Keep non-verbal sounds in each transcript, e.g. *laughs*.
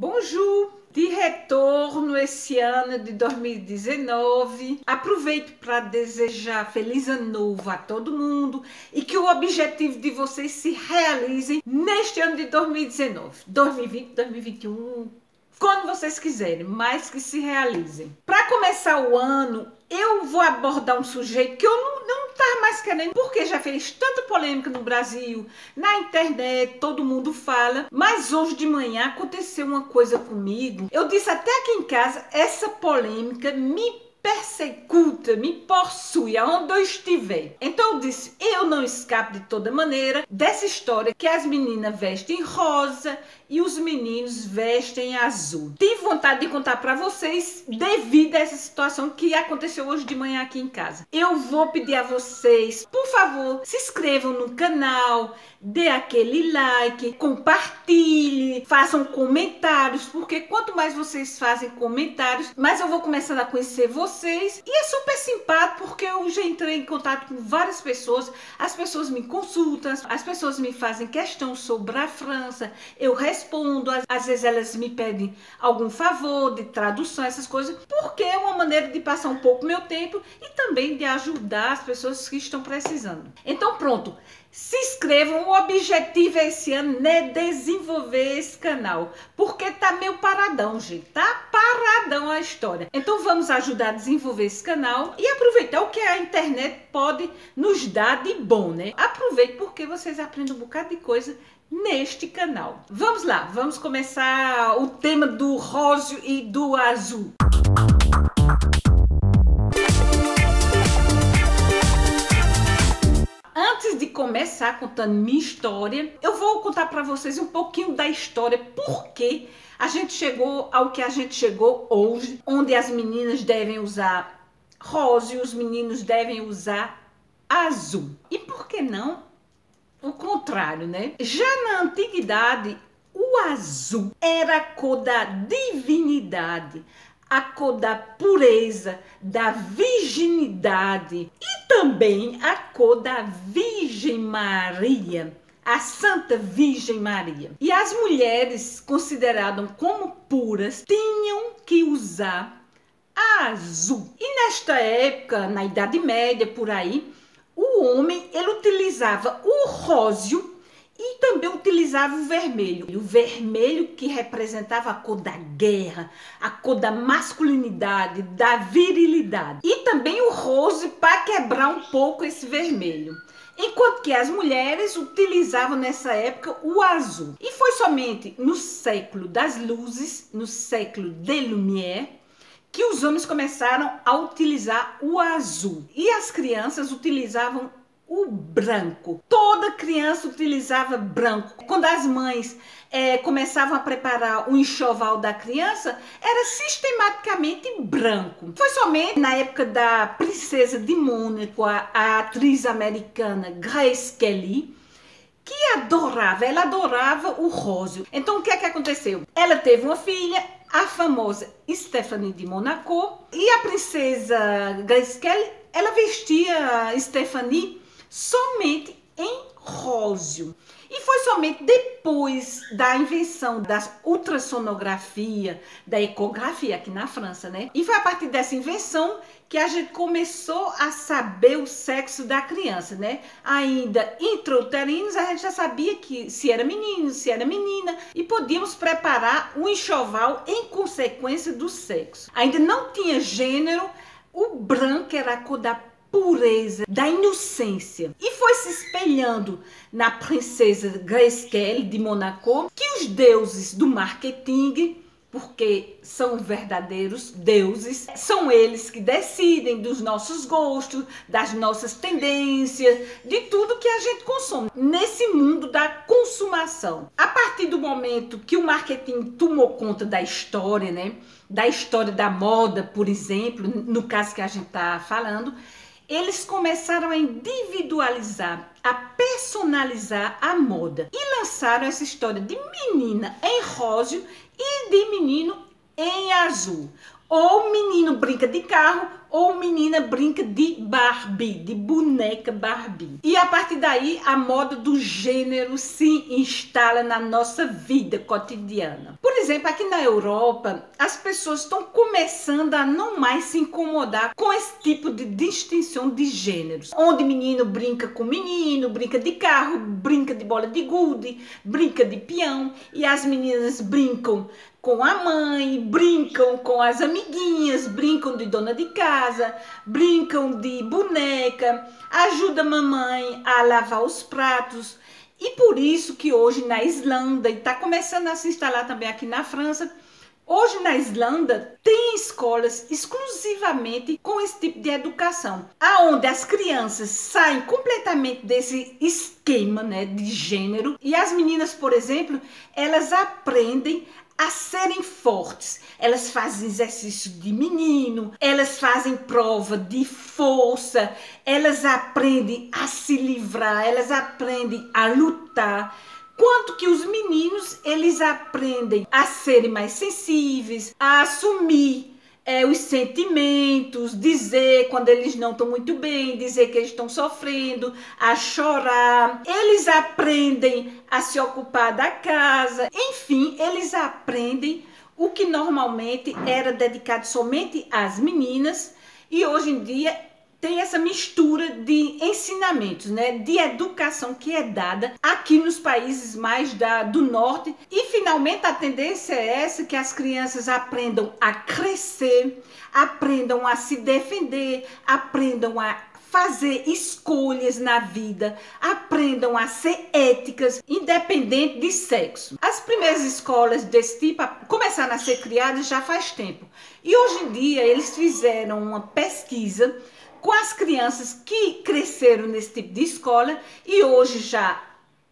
Bonjour! De retorno esse ano de 2019. Aproveito para desejar feliz ano novo a todo mundo e que o objetivo de vocês se realizem neste ano de 2019, 2020, 2021, quando vocês quiserem, mas que se realizem. Para começar o ano, eu vou abordar um sujeito que eu não, não tá mais querendo, porque já fez tanta polêmica no Brasil, na internet, todo mundo fala. Mas hoje de manhã aconteceu uma coisa comigo. Eu disse até aqui em casa, essa polêmica me persecuta, me possui aonde eu estiver. Então eu disse, eu não escapo de toda maneira dessa história que as meninas vestem rosa e os meninos vestem azul. Tive vontade de contar para vocês devido a essa situação que aconteceu hoje de manhã aqui em casa. Eu vou pedir a vocês, por favor, se inscrevam no canal, dê aquele like, compartilhe, façam comentários, porque quanto mais vocês fazem comentários, mais eu vou começando a conhecer vocês. E é super simpático porque eu já entrei em contato com várias pessoas, as pessoas me consultam, as pessoas me fazem questão sobre a França, eu respondo respondo, às vezes elas me pedem algum favor de tradução, essas coisas, porque é uma maneira de passar um pouco meu tempo e também de ajudar as pessoas que estão precisando. Então, pronto. Se inscrevam, o objetivo esse ano é desenvolver esse canal, porque tá meio paradão, gente, tá paradão a história. Então vamos ajudar a desenvolver esse canal e aproveitar o que a internet pode nos dar de bom, né? Aproveite porque vocês aprendem um bocado de coisa neste canal. Vamos lá, vamos começar o tema do róseo e do azul. Antes de começar contando minha história, eu vou contar para vocês um pouquinho da história, porque a gente chegou ao que a gente chegou hoje, onde as meninas devem usar rosa e os meninos devem usar azul. E por que não o contrário, né? Já na antiguidade, o azul era a cor da divinidade, a cor da pureza, da virginidade e também a cor da Virgem Maria, a Santa Virgem Maria. E as mulheres consideradas como puras tinham que usar azul. E nesta época, na Idade Média, por aí, o homem ele utilizava o róseo e também utilizava o vermelho. O vermelho que representava a cor da guerra, a cor da masculinidade, da virilidade. E também o rosa para quebrar um pouco esse vermelho. Enquanto que as mulheres utilizavam nessa época o azul. E foi somente no século das luzes, no século de Lumière, que os homens começaram a utilizar o azul e as crianças utilizavam o branco. Toda criança utilizava branco. Quando as mães é, começavam a preparar o enxoval da criança, era sistematicamente branco. Foi somente na época da princesa de Mônaco, a, a atriz americana Grace Kelly, que adorava, ela adorava o rosa. Então o que é que aconteceu? Ela teve uma filha, a famosa Stephanie de Monaco e a princesa Grace Kelly, ela vestia Stephanie somente em róseo. E foi somente depois da invenção da ultrassonografia, da ecografia aqui na França, né? E foi a partir dessa invenção que a gente começou a saber o sexo da criança, né? Ainda intrauterinos, a gente já sabia que se era menino, se era menina, e podíamos preparar o um enxoval em consequência do sexo. Ainda não tinha gênero, o branco era a cor da pureza, da inocência. E foi se espelhando na princesa Grace Kelly de Monaco que os deuses do marketing porque são verdadeiros deuses, são eles que decidem dos nossos gostos, das nossas tendências, de tudo que a gente consome nesse mundo da consumação. A partir do momento que o marketing tomou conta da história, né, da história da moda, por exemplo, no caso que a gente está falando, eles começaram a individualizar, a personalizar a moda e lançaram essa história de menina em rosa e de menino em azul. Ou menino brinca de carro ou menina brinca de Barbie, de boneca Barbie. E a partir daí a moda do gênero se instala na nossa vida cotidiana. Exemplo, aqui na Europa, as pessoas estão começando a não mais se incomodar com esse tipo de distinção de gêneros, onde menino brinca com menino, brinca de carro, brinca de bola de gude, brinca de peão e as meninas brincam com a mãe, brincam com as amiguinhas, brincam de dona de casa, brincam de boneca, ajuda a mamãe a lavar os pratos. E por isso que hoje na Islândia, e está começando a se instalar também aqui na França, Hoje na Islândia tem escolas exclusivamente com esse tipo de educação, aonde as crianças saem completamente desse esquema, né, de gênero e as meninas, por exemplo, elas aprendem a serem fortes. Elas fazem exercício de menino, elas fazem prova de força, elas aprendem a se livrar, elas aprendem a lutar. Quanto que os meninos eles aprendem a serem mais sensíveis, a assumir é, os sentimentos, dizer quando eles não estão muito bem, dizer que eles estão sofrendo, a chorar. Eles aprendem a se ocupar da casa. Enfim, eles aprendem o que normalmente era dedicado somente às meninas e hoje em dia tem essa mistura de ensinamentos, né, de educação que é dada aqui nos países mais da, do norte. E finalmente a tendência é essa que as crianças aprendam a crescer, aprendam a se defender, aprendam a fazer escolhas na vida, aprendam a ser éticas, independente de sexo. As primeiras escolas desse tipo começaram a ser criadas já faz tempo. E hoje em dia eles fizeram uma pesquisa com as crianças que cresceram nesse tipo de escola e hoje já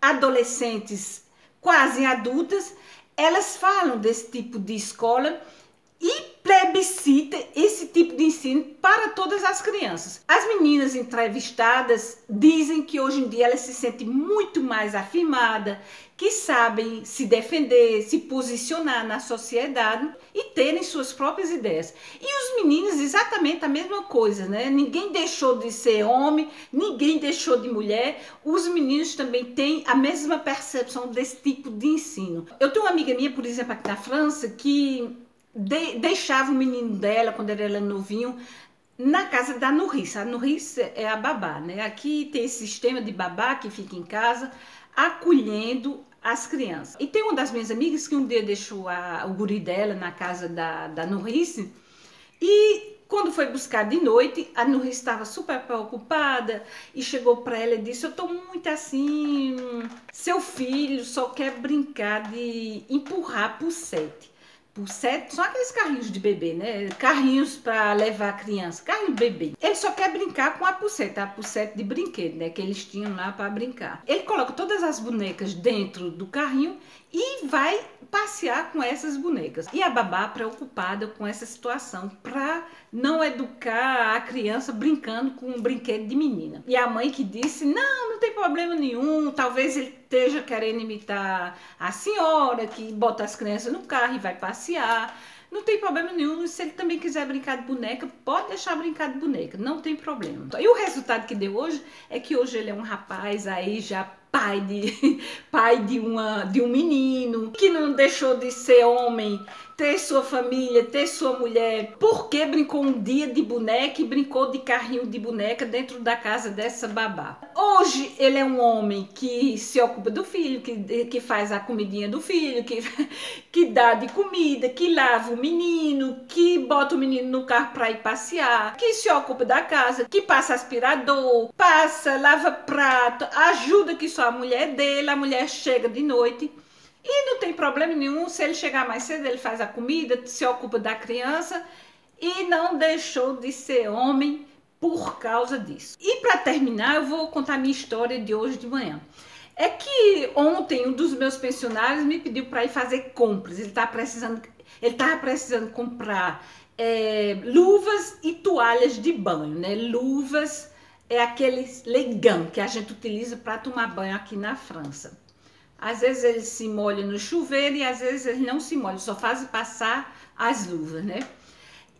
adolescentes quase adultas, elas falam desse tipo de escola e plebiscita esse tipo de ensino para todas as crianças. As meninas entrevistadas dizem que hoje em dia elas se sentem muito mais afirmadas, que sabem se defender, se posicionar na sociedade e terem suas próprias ideias. E os meninos exatamente a mesma coisa, né? Ninguém deixou de ser homem, ninguém deixou de mulher. Os meninos também têm a mesma percepção desse tipo de ensino. Eu tenho uma amiga minha, por exemplo, aqui na França, que de, deixava o menino dela, quando ele era novinho, na casa da nourrice. A nourrice é a babá, né? Aqui tem esse sistema de babá que fica em casa acolhendo as crianças. E tem uma das minhas amigas que um dia deixou a, o guri dela na casa da, da nourrice e quando foi buscar de noite, a nourrice estava super preocupada e chegou para ela e disse: Eu tô muito assim, seu filho só quer brincar de empurrar por sete por sete, são aqueles carrinhos de bebê, né? Carrinhos para levar a criança, carrinho de bebê. Ele só quer brincar com a pulseta, a pulseta de brinquedo, né? Que eles tinham lá para brincar. Ele coloca todas as bonecas dentro do carrinho e vai passear com essas bonecas. E a babá preocupada com essa situação para não educar a criança brincando com um brinquedo de menina. E a mãe que disse: "Não, não tem problema nenhum, talvez ele esteja querendo imitar a senhora que bota as crianças no carro e vai passear. Não tem problema nenhum. Se ele também quiser brincar de boneca, pode deixar brincar de boneca. Não tem problema. E o resultado que deu hoje é que hoje ele é um rapaz aí já pai de *laughs* pai de uma de um menino que não deixou de ser homem, ter sua família, ter sua mulher, porque brincou um dia de boneca e brincou de carrinho de boneca dentro da casa dessa babá. Hoje ele é um homem que se ocupa do filho, que, que faz a comidinha do filho, que, *laughs* que dá de comida, que lava o menino, que bota o menino no carro para ir passear, que se ocupa da casa, que passa aspirador, passa, lava prato, ajuda que só a mulher dele, a mulher chega de noite e não tem problema nenhum, se ele chegar mais cedo, ele faz a comida, se ocupa da criança e não deixou de ser homem por causa disso. E para terminar, eu vou contar minha história de hoje de manhã. É que ontem um dos meus pensionários me pediu para ir fazer compras. Ele tá precisando, ele estava precisando comprar é, luvas e toalhas de banho, né? Luvas é aquele leigão que a gente utiliza para tomar banho aqui na França. Às vezes ele se molha no chuveiro e às vezes ele não se molha, só faz passar as luvas, né?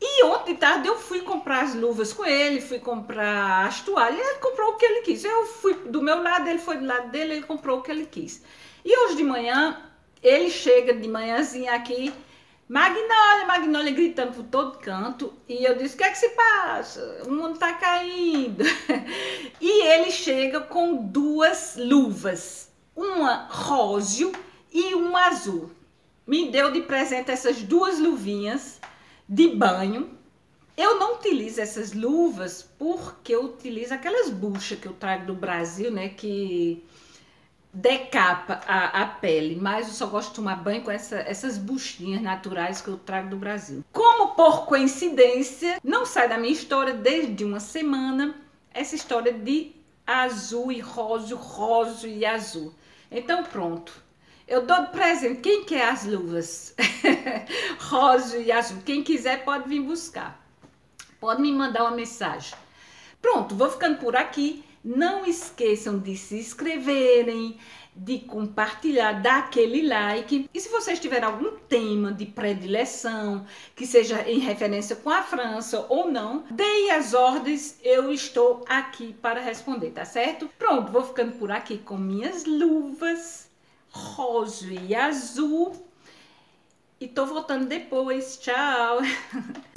E ontem tarde eu fui comprar as luvas com ele, fui comprar as toalhas, ele comprou o que ele quis. Eu fui do meu lado, ele foi do lado dele, ele comprou o que ele quis. E hoje de manhã, ele chega de manhãzinha aqui, Magnólia, Magnólia gritando por todo canto. E eu disse: O que é que se passa? O mundo tá caindo. *laughs* e ele chega com duas luvas, uma róseo e uma azul. Me deu de presente essas duas luvinhas de banho. Eu não utilizo essas luvas porque eu utilizo aquelas buchas que eu trago do Brasil, né? Que decapa a, a pele, mas eu só gosto de tomar banho com essa, essas buchinhas naturais que eu trago do Brasil. Como por coincidência, não sai da minha história desde uma semana essa história de azul e rosa, rosa e azul. Então pronto, eu dou de presente. Quem quer as luvas? *laughs* Rosa e azul. Quem quiser pode vir buscar. Pode me mandar uma mensagem. Pronto, vou ficando por aqui. Não esqueçam de se inscreverem, de compartilhar, dar aquele like. E se vocês tiverem algum tema de predileção, que seja em referência com a França ou não, deem as ordens, eu estou aqui para responder, tá certo? Pronto, vou ficando por aqui com minhas luvas rosa e azul. E tô voltando depois. Tchau! *laughs*